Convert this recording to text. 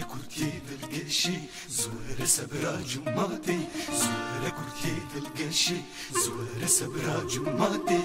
كرتي کورتی زوار سبرا جماتي زوار كرتي دلگشی زوار سبرا جماتي